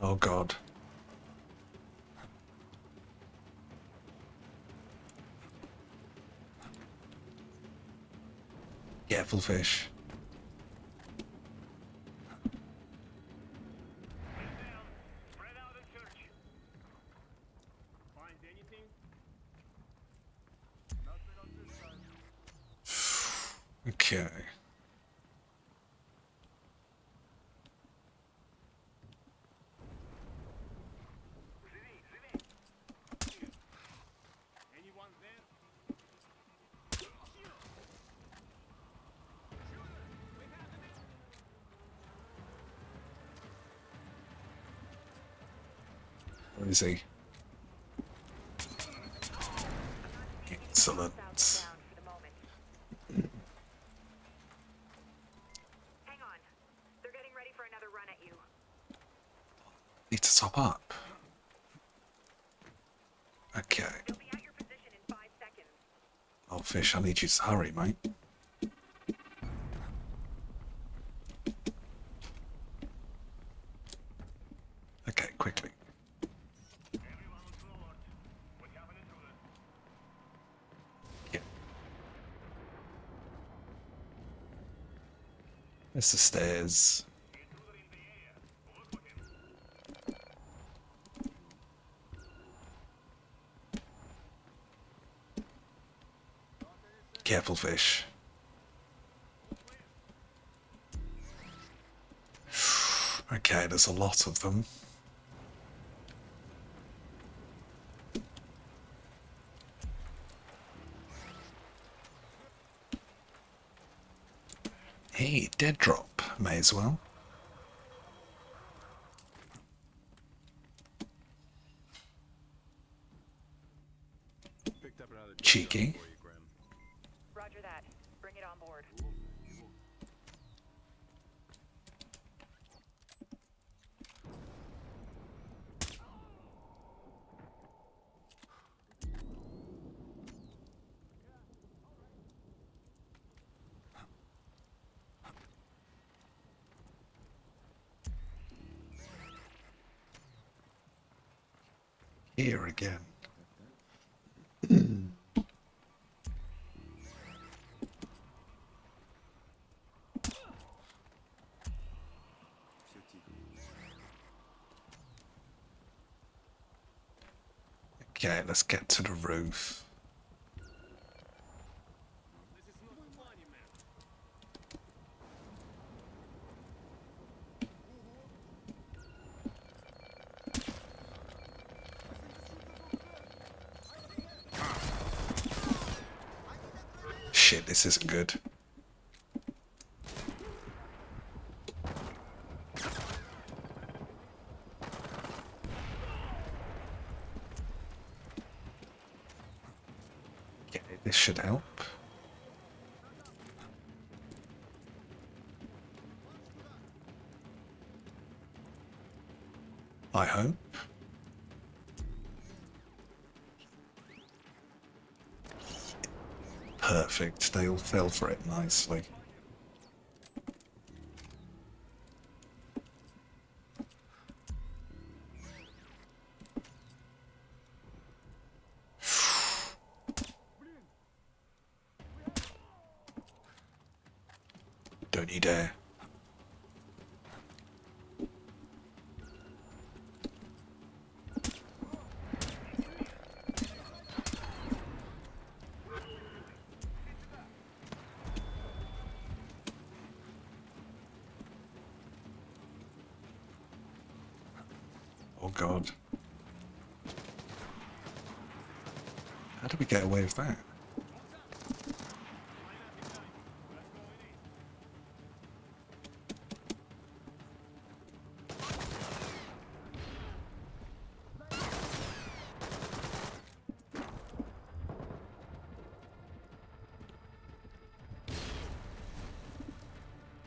Oh God. Careful fish. At your position in five seconds. Oh, fish, I need you to hurry, mate. Okay, quickly. Everyone on forward. We have an intruder. Yeah. There's the stairs. Careful, fish. [sighs] Okay, there's a lot of them. Hey, dead drop. May as well. Cheeky. Here again. Okay, let's get to the roof. Shit, this isn't good. Perfect. They all fell for it nicely. Don't you dare. How way get that?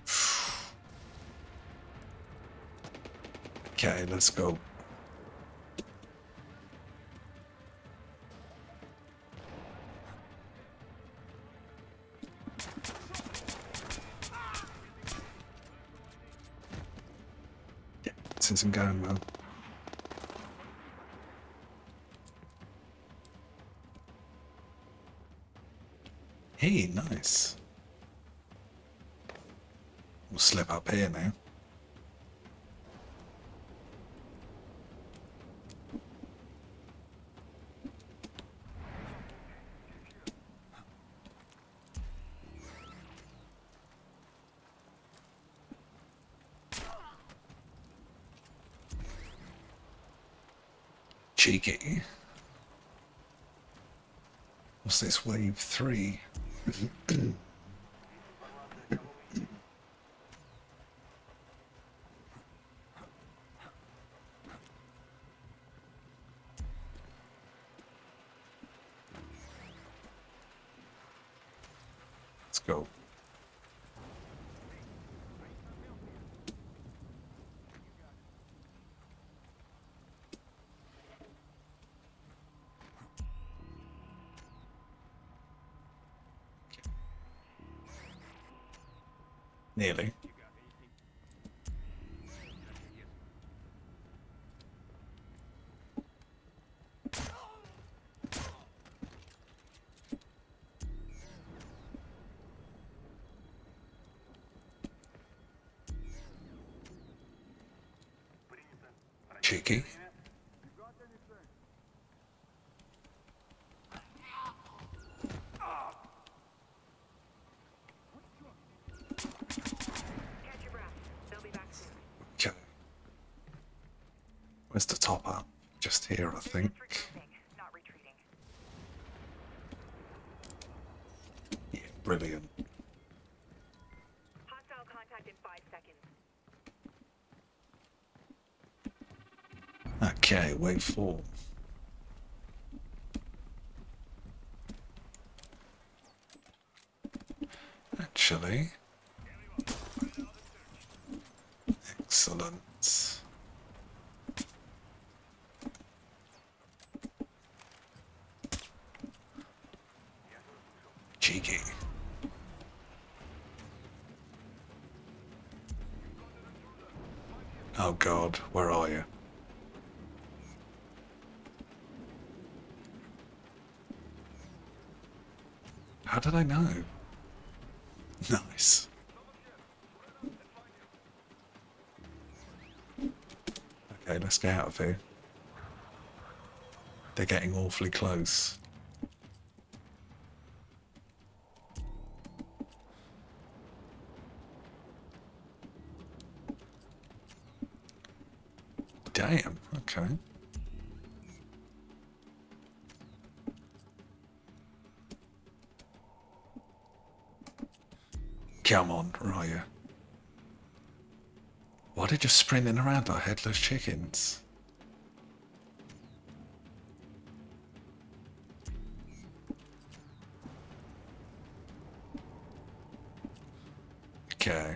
[sighs] Okay, let's go. Isn't going well. Hey, nice. We'll slip up here now. cheeky. What's this? Wave 3. [clears throat] Nearly. Cheeky. Catch your breath. They'll be back soon. Okay. Where's the top up? Just here, I think. Regrouping, not retreating. Yeah, brilliant. Hostile contact in five seconds. Okay, wave four. Actually. Excellent. Cheeky. Oh god, where are you? How I know? Nice. Okay, let's get out of here. They're getting awfully close. Damn, okay. Why are they just sprinting around like headless chickens? Okay.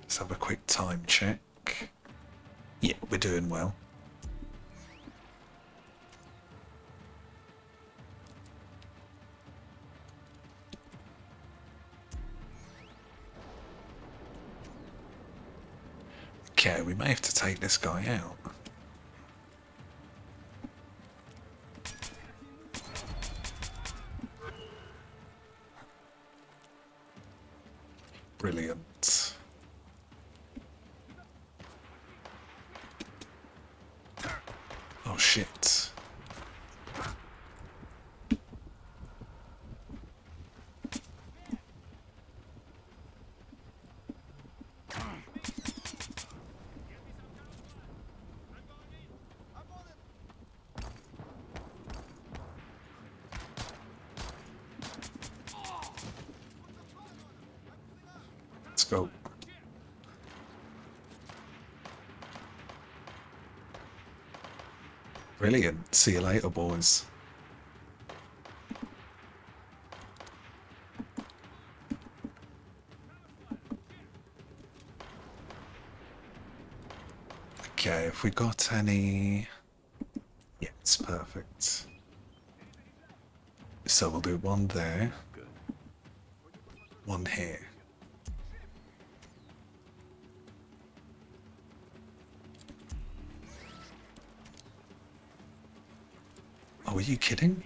Let's have a quick time check. Yeah, we're doing well. Take this guy out. See you later, boys. Okay, if we got any... Yeah, it's perfect. So we'll do one there. One here. Kidding?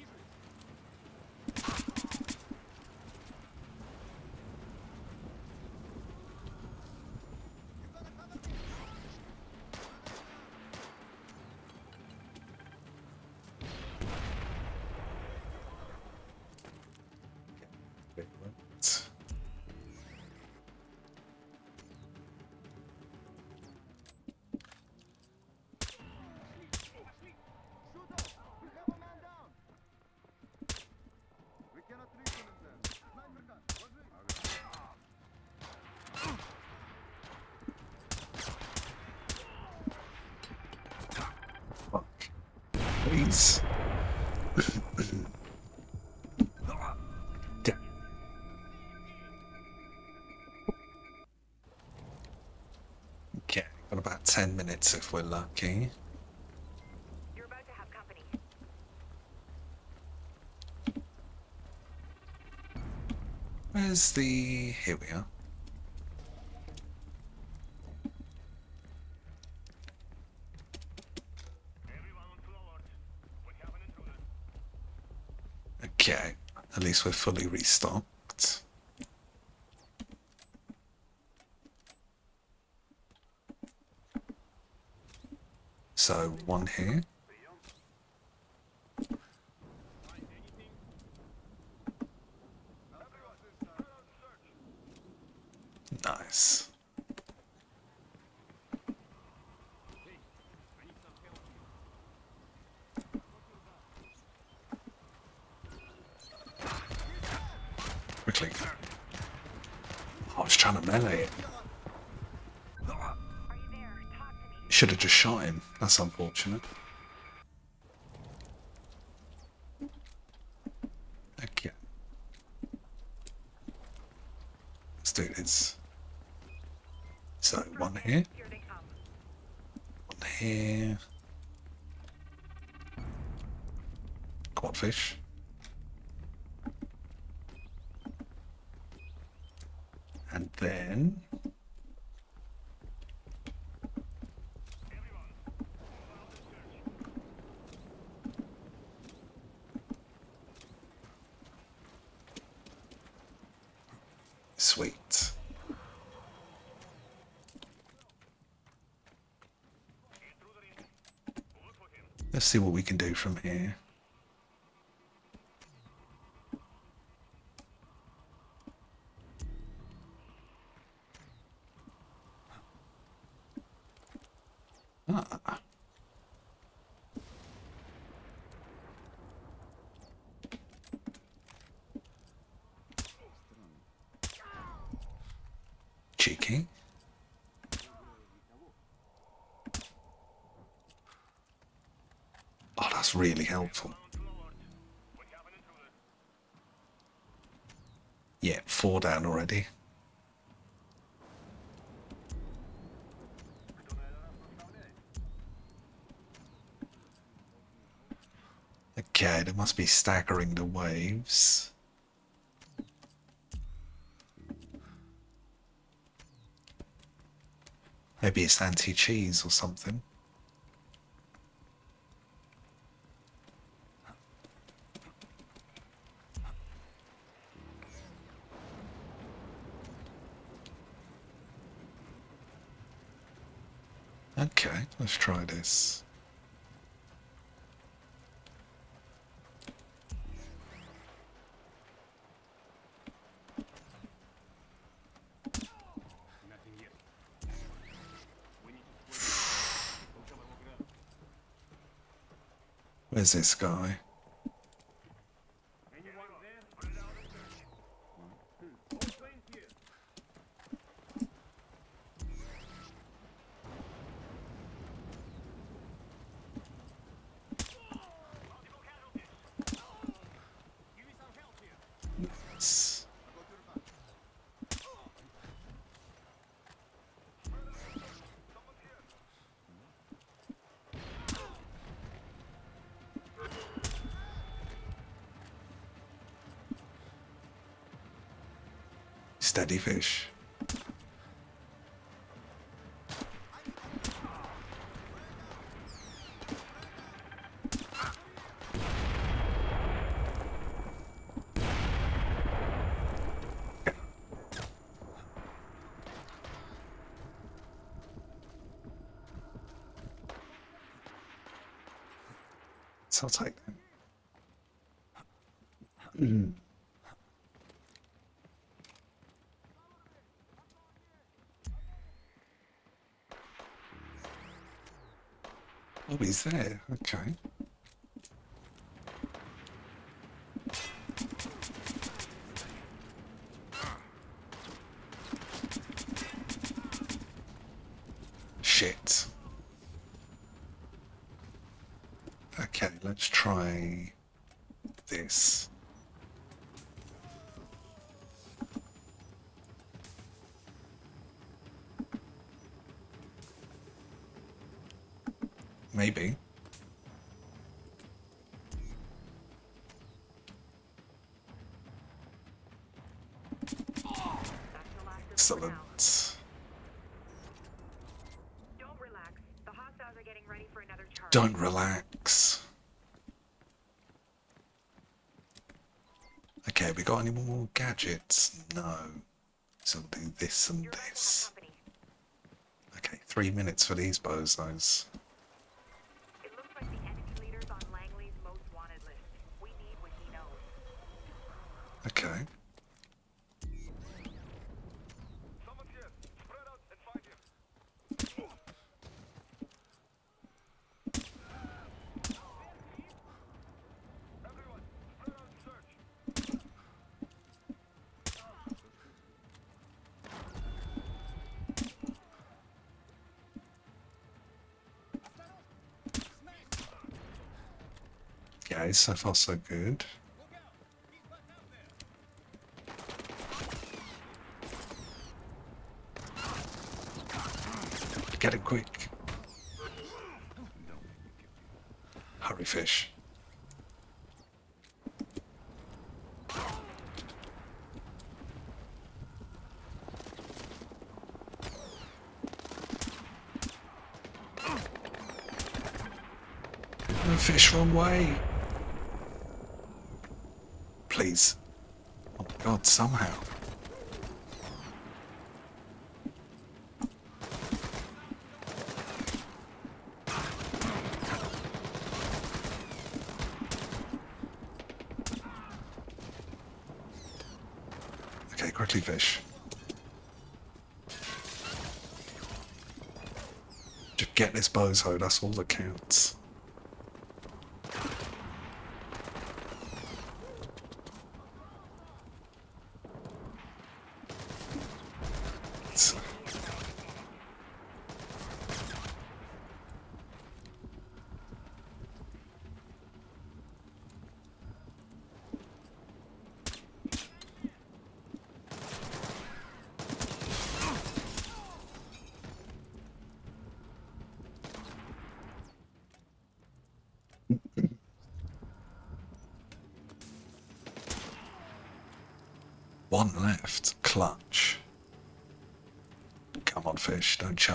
10 minutes if we're lucky. You're about to have company. Where's the. Here we are. Okay, at least we're fully restocked. So, one here. Nice. Quickly. I was trying to melee it. Are you there? Talk to me. Should have just shot him. That's unfortunate. Okay. Let's do this. So, one here, Here they come. one here. Quadfish. And then Sweet. Let's see what we can do from here. Ah. Cheeky. Oh, that's really helpful. Yeah, four down already. Okay, they must be staggering the waves. Maybe it's anti-cheese or something. Okay, let's try this. Where's this guy? Steady fish. So I'll he's there. Okay. We got any more gadgets? No. So we'll do this and this. Okay, three minutes for these bozos. It looks like the enemy leader's on Langley's most wanted list. We need what he knows. Okay. Someone's here. Spread out and find him. Everyone, spread out and search. Okay, so far so good. Get it quick. Hurry, fish. Fish, wrong way. Oh god, somehow. Okay, quickly fish. Just get this bozo, that's all that counts. It's- One left. Clutch. Come on, fish. Don't chuff this up. That's the last of that wave. Phew. We did it, guys. The coast is temporarily clear. I can send a chopper for you, or you can stick around to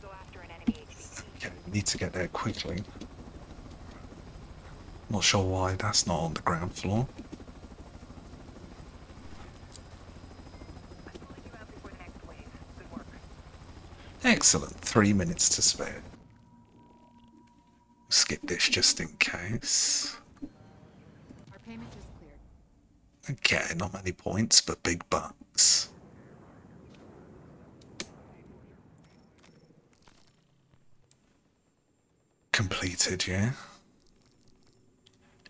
go after an enemy HVT. Okay, we need to get there quickly. Not sure why that's not on the ground floor. I'm pulling you out before the next wave. Good work. Excellent. Three minutes to spare. Skip this just in case. Okay, not many points, but big bucks. Completed, yeah?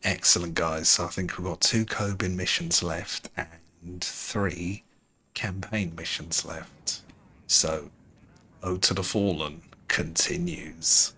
Excellent, guys. So I think we've got two Kobin missions left and three campaign missions left. So, Ode to the Fallen continues.